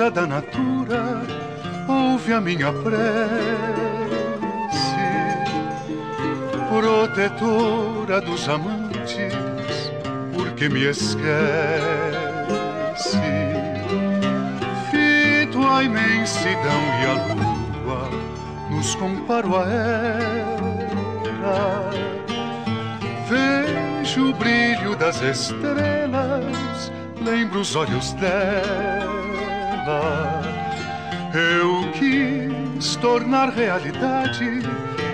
deusa da natura, ouve a minha prece, protetora dos amantes, porque me esquece. Fito a imensidão e a lua, nos comparo a ela. Vejo o brilho das estrelas, lembro os olhos dela. Tornar realidade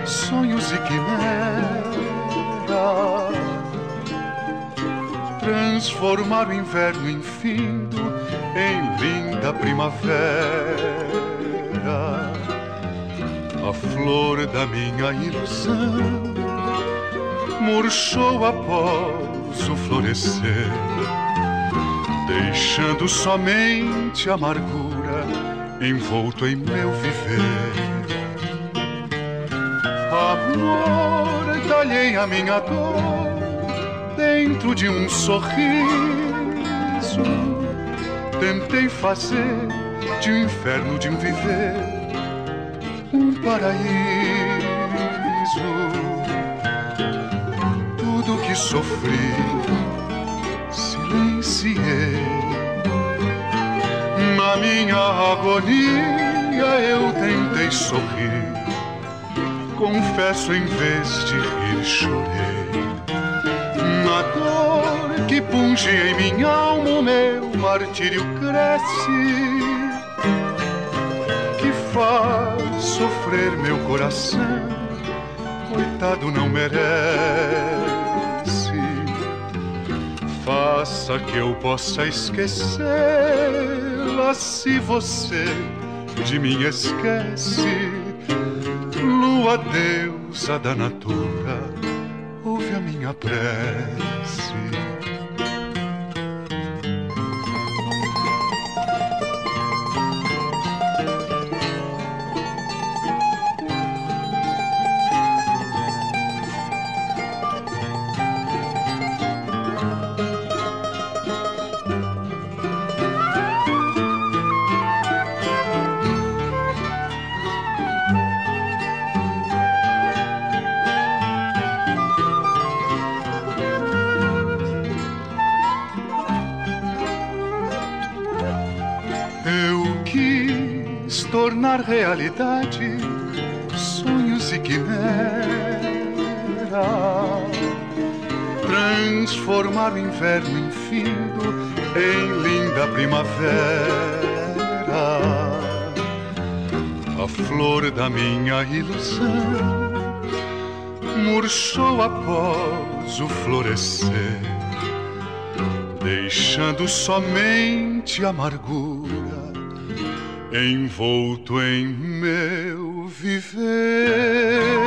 sonhos e quimera, transformar o inverno infindo em linda primavera. A flor da minha ilusão murchou após o florescer, deixando somente amargura envolto em meu viver. Amor, talhei a minha dor dentro de um sorriso. Tentei fazer de um inferno de um viver um paraíso. Tudo que sofri, silenciei na minha agonia eu tentei sorrir. Confesso, em vez de rir, chorei. Na dor que punge em minha alma, o meu martírio cresce. Que faz sofrer meu coração, coitado não merece. Faça que eu possa esquecer se você de mim esquece. Lua deusa da natura, ouve a minha prece. Tornar realidade sonhos e quimera, transformar o inverno infindo em linda primavera. A flor da minha ilusão murchou após o florescer, deixando somente amargura envolto em meu viver.